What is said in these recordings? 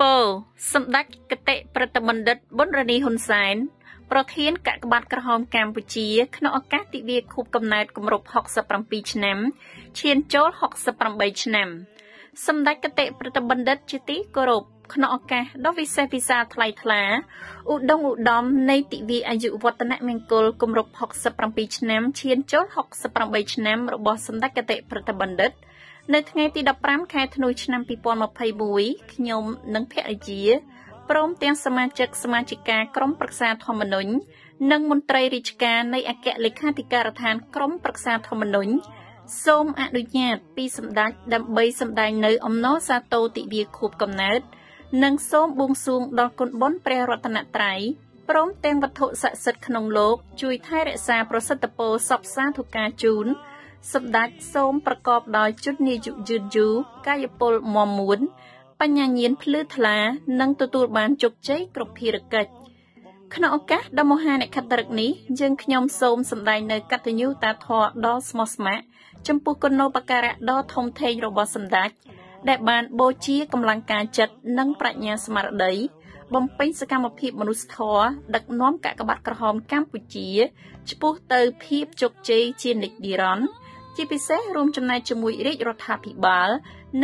ពោសម្ដេចគតិប្រតិបណ្ឌិតប៊ុនរនីហ៊ុនសែនប្រធានកាកបាទក្រហមកម្ពុជា ក្នុងឱកាសទិវាខួបកំណើតគម្រប់67ឆ្នាំឈានចូល68ឆ្នាំសម្ដេចគតិប្រតិបណ្ឌិតជាទីគោរពក្នុងឱកាសដ៏វិសេសវិសាលថ្លៃថ្លាឧត្តមឧត្តមនៃទិវាអាយុវឌ្ឍនមង្គលគម្រប់67ឆ្នាំឈានចូល68ឆ្នាំរបស់សម្ដេចគតិប្រតិបណ្ឌិត នៅថ្ងៃទី15ខែធ្នូឆ្នាំ2021ខ្ញុំនិងភរិយាព្រមទាំងសមាជិកសមាជិកាក្រុមប្រឹក្សាធម្មនុញ្ញនិងមន្ត្រីរាជការនៃអគ្គលេខាធិការដ្ឋានក្រុមប្រឹក្សាធម្មនុញ្ញសូមអនុញ្ញាតពីសម្ដេចដើម្បីសម្ដែងនៅអំណរសាទរទិវាខួបកំណើតនិងសូមបួងសួងដល់គុណបុណ្យព្រះរតនត្រ័យព្រមទាំងវត្ថុស័ក្តិសិទ្ធិក្នុងលោកជួយថែរក្សាប្រសិទ្ធពរសពសាធុការជូន សម្ដេចសូមប្រកបដោយជន្មាយុយឺនយូរកាយពលមមមួន បញ្ញាញាណភ្លឺថ្លានិងទទួលបានជោគជ័យគ្រប់ភារកិច្ចក្នុងឱកាសដ៏មហានិខត្តរឹកនេះយើងខ្ញុំសូមសម្ដែងនៅកតញ្ញូតាធម៌ដ៏ស្មោះស្ម័គ្រចំពោះគុណូបការៈដ៏ធំធេងរបស់សម្ដេចដែលបានបូជាកម្លាំងកាយចិត្តនិងប្រាជ្ញាស្មារតីបំពេញសកម្មភាពមនុស្សធម៌ដឹកនាំកាកបាទក្រហមកម្ពុជាឆ្ពោះទៅភាពជោគជ័យជានិច្ចនិរន្តរ៍ ជាពិសេសរួមចំណែកជាមួយរាជរដ្ឋាភិបាល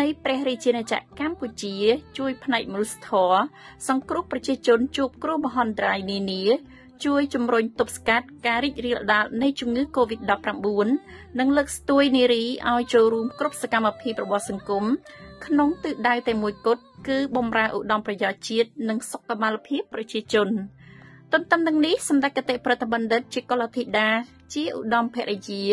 នៃព្រះរាជាណាចក្រកម្ពុជា ជួយផ្នែកមនុស្សធម៌សង្គ្រោះប្រជាជនជួបគ្រោះមហន្តរាយនានាជួយជំរុញទប់ស្កាត់ការរីករាលដាលនៃជំងឺ Covid-19 និងលើកស្ទួយនារីឲ្យចូលរួមគ្រប់សកម្មភាពរបស់សង្គមក្នុងទិសដៅតែមួយគត់គឺបំរើឧត្តមប្រយោជន៍ជាតិនិងសុខុមាលភាពប្រជាជនទន្ទឹមនឹងនេះសម្ដេចគតិប្រតិបណ្ឌិតជាកុលធីតា ជាឧត្តមភរិយា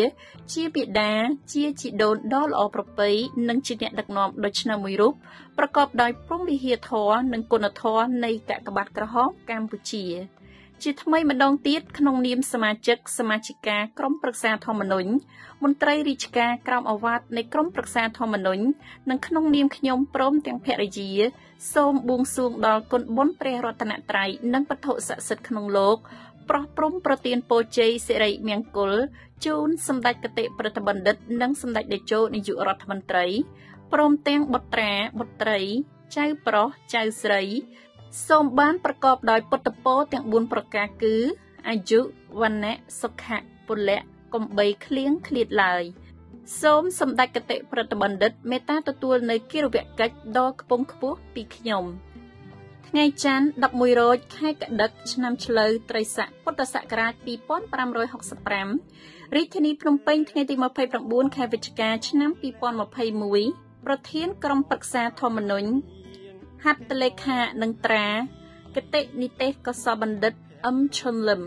ជាបិតាជាជីដូនដ៏ល្អប្រពៃនិងជាអ្នកដឹកនាំដ៏ឆ្នើមមួយរូបប្រកបដោយព្រំវិហារធម៌និងគុណធម៌នៃកក្បាត់ក្រហមកម្ពុជា ជាថ្មីម្ដងទៀតក្នុងនាមសមាជិកសមាជិកាក្រុមប្រឹក្សាធម្មនុញ្ញមន្ត្រីរាជការក្រមអាវ៉ាតនៃក្រុមប្រឹក្សាធម្មនុញ្ញនិងក្នុងនាមខ្ញុំព្រមទាំងភរិយា សូមបួងសួងដល់គុណបុណ្យព្រះរតនត្រ័យនិងពធស័ក្តិសិទ្ធិក្នុងលោក ប្រោះព្រំប្រទានពរជ័យសិរីមង្គលជូនសម្ដេចគតិប្រតិបណ្ឌិត និងសម្ដេចតេជោនាយករដ្ឋមន្ត្រីព្រមទាំងបុត្រាបុត្រីចៅប្រុសចៅស្រីសូមបានប្រកបដោយពុទ្ធពរទាំង4ប្រការគឺអាយុវណ្ណៈសុខៈពលៈកំបីឃ្លៀងឃ្លាតឡើយសូមសម្ដេចគតិប្រតិបណ្ឌិត មេត្តាទទួលនៅគិរវកិច្ចដ៏ខ្ពង់ខ្ពស់ពីខ្ញុំ ថ្ងៃច័ន្ទ11រោចខែកដិកឆ្នាំឆ្លូវត្រីស័កពុទ្ធសករាជ2565រាជធានីភ្នំពេញថ្ងៃទី29ខែវិច្ឆិកាឆ្នាំ2021ប្រធានក្រុមប្រឹក្សាធម្មនុញ្ញហត្ថលេខានិងត្រាគតិនិទេសកសបណ្ឌិតអឹមឈុនលឹម